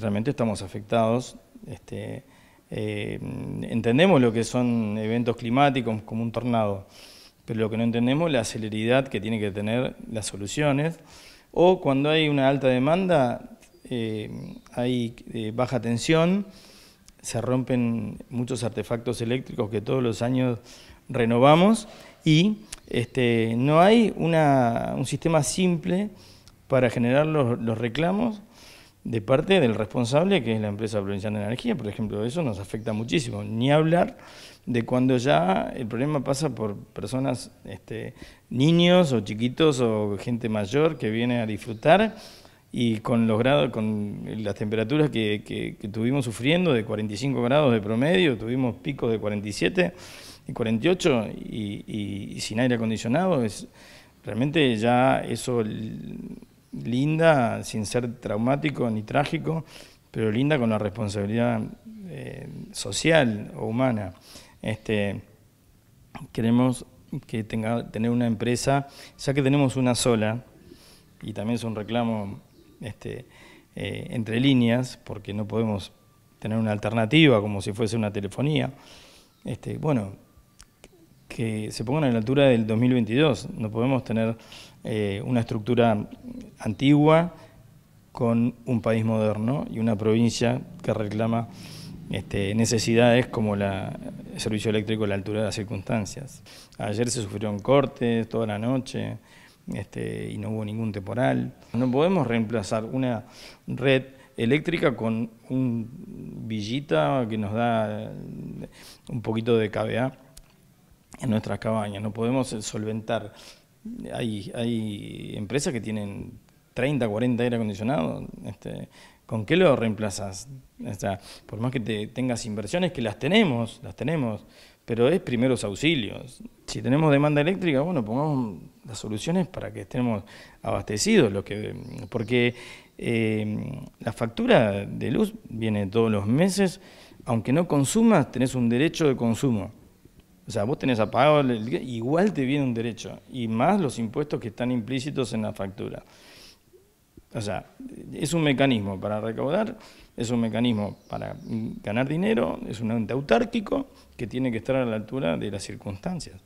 Realmente estamos afectados. Este, eh, entendemos lo que son eventos climáticos como un tornado, pero lo que no entendemos es la celeridad que tiene que tener las soluciones. O cuando hay una alta demanda, eh, hay eh, baja tensión, se rompen muchos artefactos eléctricos que todos los años renovamos y este, no hay un sistema simple para generar los reclamos de parte del responsable, que es la empresa provincial de energía, por ejemplo, eso nos afecta muchísimo. Ni hablar de cuando ya el problema pasa por personas, este, niños o chiquitos o gente mayor que viene a disfrutar y con los grados, con las temperaturas que, que, tuvimos sufriendo de 45 grados de promedio, tuvimos picos de 47 y 48 y, y sin aire acondicionado, es realmente ya eso linda, sin ser traumático ni trágico, pero linda con la responsabilidad eh, social o humana. Este, queremos que tenga, tener una empresa, ya que tenemos una sola, y también es un reclamo este, eh, entre líneas, porque no podemos tener una alternativa como si fuese una telefonía. Este, bueno, que se pongan a la altura del 2022. No podemos tener eh, una estructura antigua con un país moderno y una provincia que reclama este, necesidades como la, el servicio eléctrico a la altura de las circunstancias. Ayer se sufrieron cortes toda la noche este, y no hubo ningún temporal. No podemos reemplazar una red eléctrica con un villita que nos da un poquito de KBA en nuestras cabañas. No podemos solventar. Hay, hay empresas que tienen 30, 40 aire acondicionados. Este, ¿Con qué lo reemplazas? por más que te, tengas inversiones, que las tenemos, las tenemos, pero es primeros auxilios. Si tenemos demanda eléctrica, bueno, pongamos las soluciones para que estemos abastecidos, lo que, porque eh, la factura de luz viene todos los meses, aunque no consumas, tenés un derecho de consumo. O sea, vos tenés apagado, igual te viene un derecho, y más los impuestos que están implícitos en la factura. O sea, es un mecanismo para recaudar, es un mecanismo para ganar dinero, es un ente autárquico que tiene que estar a la altura de las circunstancias.